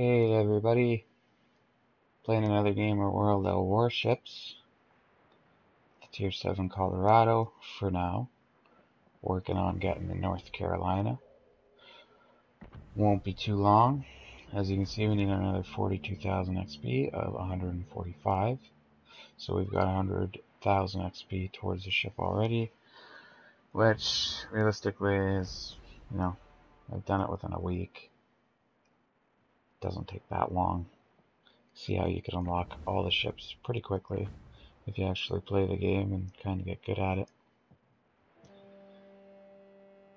Hey everybody, playing another game of World of Warships. Tier 7 Colorado for now. Working on getting to North Carolina. Won't be too long. As you can see, we need another 42,000 XP of 145. So we've got 100,000 XP towards the ship already. Which, realistically, is, you know, I've done it within a week doesn't take that long. See how you can unlock all the ships pretty quickly if you actually play the game and kind of get good at it.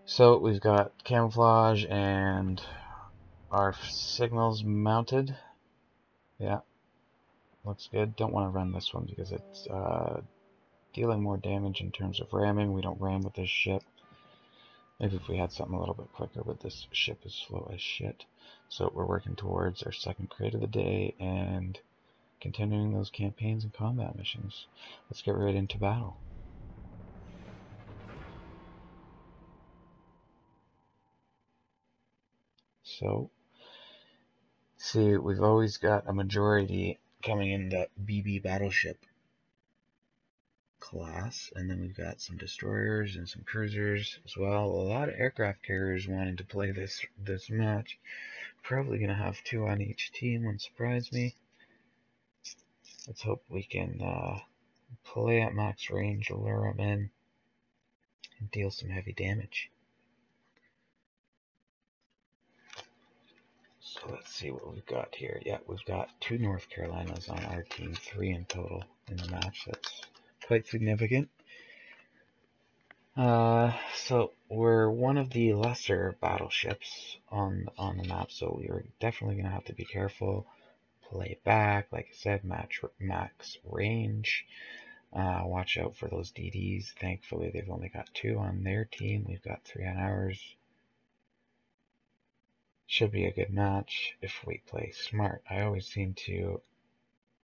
So we've got camouflage and our signals mounted. Yeah, looks good. Don't want to run this one because it's uh, dealing more damage in terms of ramming. We don't ram with this ship. Maybe if we had something a little bit quicker, but this ship is slow as shit. So we're working towards our second crate of the day and continuing those campaigns and combat missions. Let's get right into battle. So, see, we've always got a majority coming in that BB battleship class, and then we've got some destroyers and some cruisers as well. A lot of aircraft carriers wanting to play this this match. Probably gonna have two on each team. Wouldn't surprise me. Let's hope we can uh, play at max range, lure them in, and deal some heavy damage. So let's see what we've got here. Yeah, we've got two North Carolinas on our team, three in total in the match. That's quite significant. Uh, so we're one of the lesser battleships on on the map, so we're definitely gonna have to be careful. Play back, like I said, match max range. Uh, watch out for those DDs. Thankfully, they've only got two on their team. We've got three on ours. Should be a good match if we play smart. I always seem to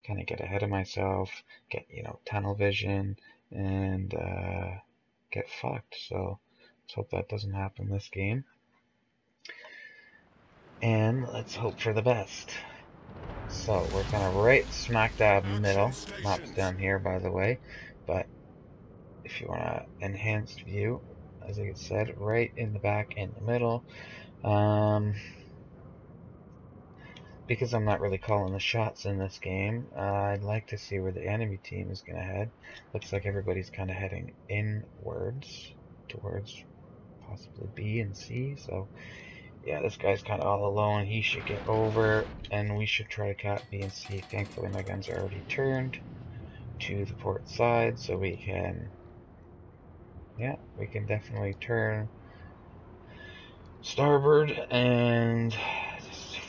kind of get ahead of myself, get, you know, tunnel vision, and uh, get fucked. So let's hope that doesn't happen this game. And let's hope for the best. So we're kind of right smack dab middle. Map's down here, by the way. But if you want an enhanced view, as I said, right in the back in the middle. Um, because I'm not really calling the shots in this game, uh, I'd like to see where the enemy team is going to head. Looks like everybody's kind of heading inwards towards possibly B and C. So, yeah, this guy's kind of all alone. He should get over, and we should try to cap B and C. Thankfully, my guns are already turned to the port side, so we can, yeah, we can definitely turn starboard and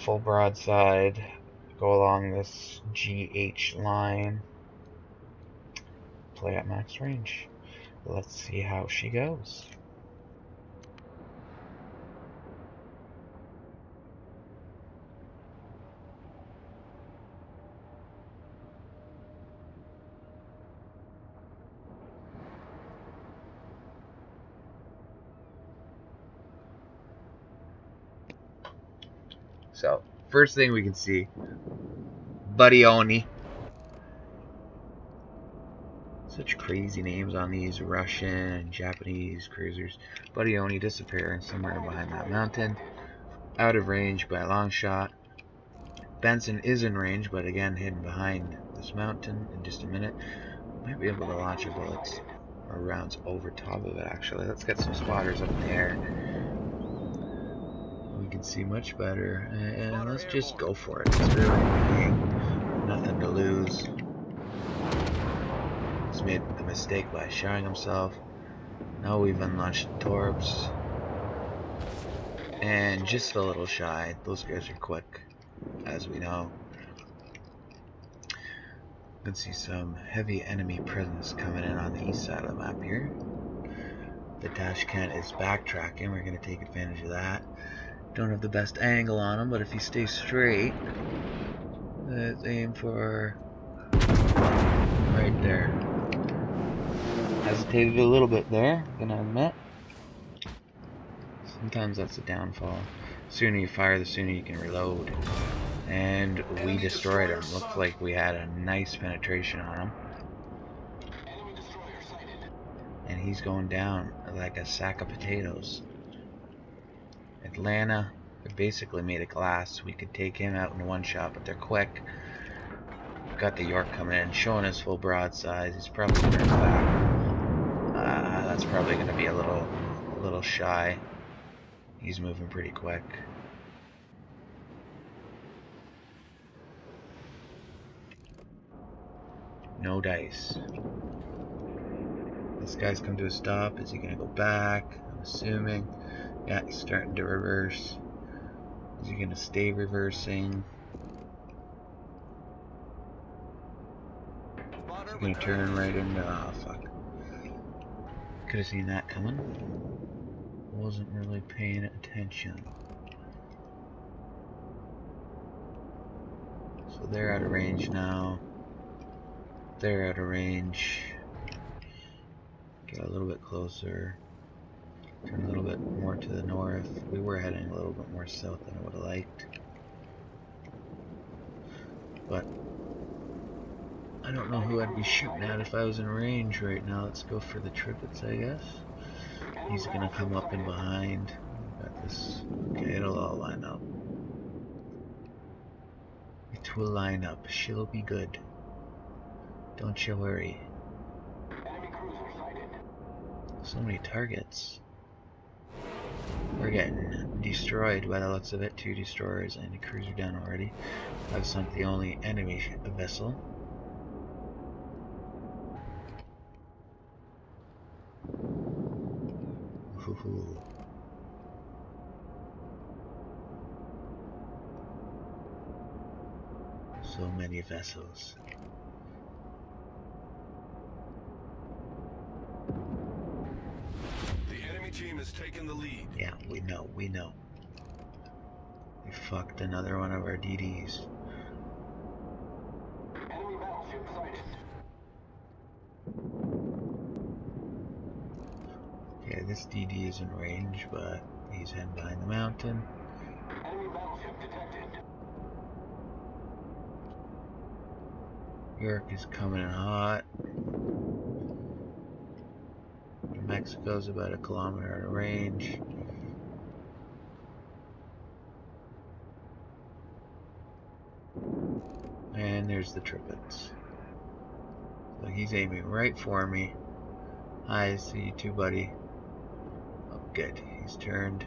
full broadside, go along this GH line, play at max range. Let's see how she goes. So, first thing we can see, Budyonny. Such crazy names on these Russian and Japanese cruisers. Budyonny disappearing somewhere behind that mountain. Out of range by a long shot. Benson is in range, but again hidden behind this mountain in just a minute. Might be able to launch a bullets or rounds over top of it actually. Let's get some spotters up in the air can see much better. And let's just go for it. Really nothing to lose. He's made the mistake by showing himself. Now we've unlaunched torps. And just a little shy. Those guys are quick, as we know. Can see some heavy enemy presence coming in on the east side of the map here. The Tashkent is backtracking. We're going to take advantage of that. Don't have the best angle on him, but if he stays straight, let's aim for right there. Hesitated a little bit there, gonna admit. Sometimes that's a downfall. The sooner you fire, the sooner you can reload. And we destroyed him. Looks like we had a nice penetration on him. And he's going down like a sack of potatoes. Atlanta They're basically made a glass. We could take him out in one shot, but they're quick. Got the York coming in, showing his full broadside. He's probably going to back. Uh, that's probably going to be a little, a little shy. He's moving pretty quick. No dice. This guy's come to a stop. Is he going to go back? I'm assuming. Yeah, he's starting to reverse. Is he going to stay reversing? He's to turn right into... Oh, fuck. Could have seen that coming. Wasn't really paying attention. So they're out of range now. They're out of range. Get a little bit closer. Turn a little bit more to the north. We were heading a little bit more south than I would have liked. But I don't know who I'd be shooting at if I was in range right now. Let's go for the Tripits, I guess. He's gonna come up in behind. Got this. Okay, it'll all line up. It will line up. She'll be good. Don't you worry. So many targets. We're getting destroyed by the looks of it. Two destroyers and a cruiser down already. I've sunk the only enemy vessel. So many vessels. Team has taken the lead. Yeah, we know, we know. We fucked another one of our DDs. Enemy battleship sighted. Okay, this DD is in range, but he's heading behind the mountain. Enemy battleship detected. York is coming in hot. Mexico's about a kilometer of range. And there's the Tripits. So he's aiming right for me. I see you too, buddy. Oh, good. He's turned.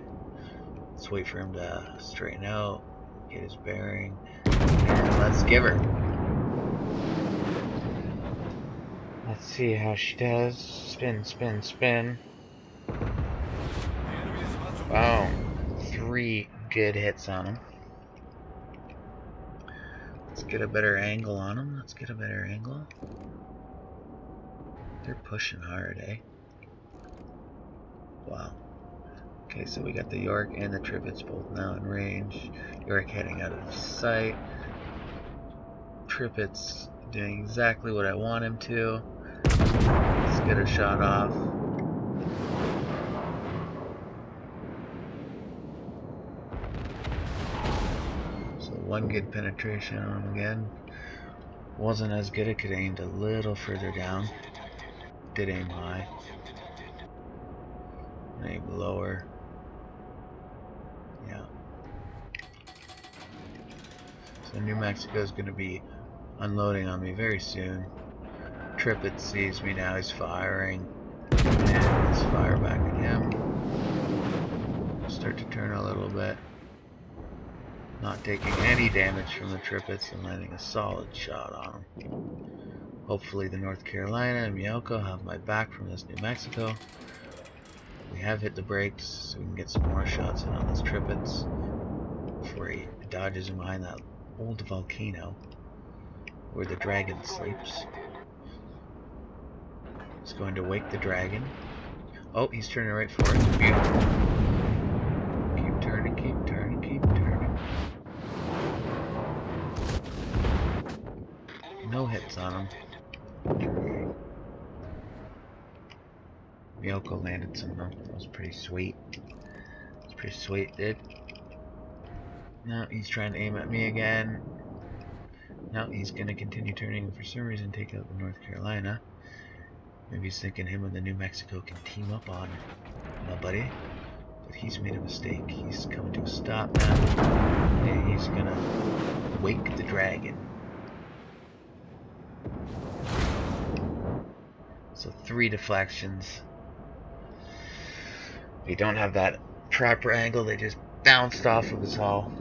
Let's wait for him to straighten out, get his bearing, and let's give her. Let's see how she does. Spin, spin, spin. Boom. Three good hits on him. Let's get a better angle on him. Let's get a better angle. They're pushing hard, eh? Wow. Okay, so we got the York and the Tripits both now in range. York heading out of sight. Tripits doing exactly what I want him to. Let's get a shot off. So one good penetration on him again. Wasn't as good, it could aimed a little further down. Did aim high. Aim lower. Yeah. So New Mexico is going to be unloading on me very soon. Tripit sees me now, he's firing. And let's fire back at him. Start to turn a little bit. Not taking any damage from the Tripits and landing a solid shot on him. Hopefully the North Carolina and Myoko have my back from this New Mexico. We have hit the brakes so we can get some more shots in on this Tripits before he dodges in behind that old volcano where the dragon sleeps. He's going to wake the dragon. Oh, he's turning right for it. Beautiful. Keep turning, keep turning, keep turning. No hits on him. Myoko landed some though. That was pretty sweet. It's pretty sweet, dude. No, he's trying to aim at me again. No, he's gonna continue turning for some reason take out the North Carolina. Maybe he's thinking him and the New Mexico can team up on nobody. But he's made a mistake. He's coming to a stop now. And he's gonna wake the dragon. So three deflections. They don't have that proper angle, they just bounced off of his hull.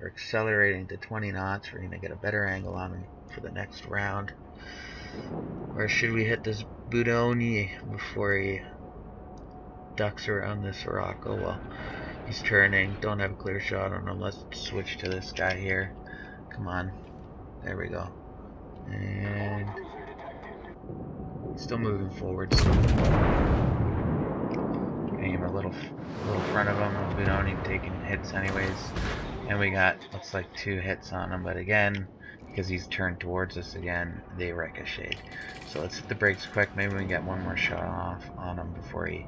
We're accelerating to 20 knots. We're going to get a better angle on him for the next round. Or should we hit this Budyonny before he ducks around this rock? Oh well. He's turning. Don't have a clear shot on him. Let's switch to this guy here. Come on. There we go. And still moving forward. Aim a little, a little front of him. Even taking hits anyways. And we got looks like two hits on him, but again, because he's turned towards us again, they ricocheted. So let's hit the brakes quick. Maybe we can get one more shot off on him before he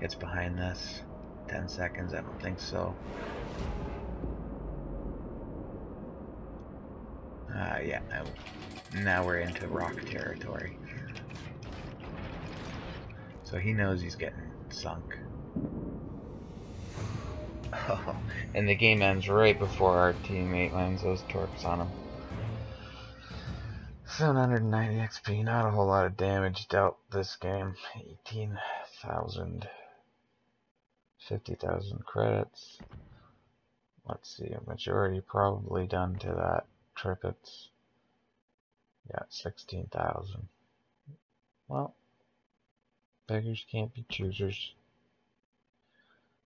gets behind this. 10 seconds, I don't think so. Uh, yeah, now we're into rock territory. So he knows he's getting sunk. Oh, and the game ends right before our teammate lands those torps on him. 790 XP, not a whole lot of damage dealt this game. 18,000. 50,000 credits. Let's see, a majority probably done to that trippets. Yeah, 16,000. Well, beggars can't be choosers.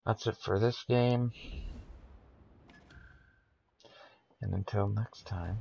That's it for this game. And until next time,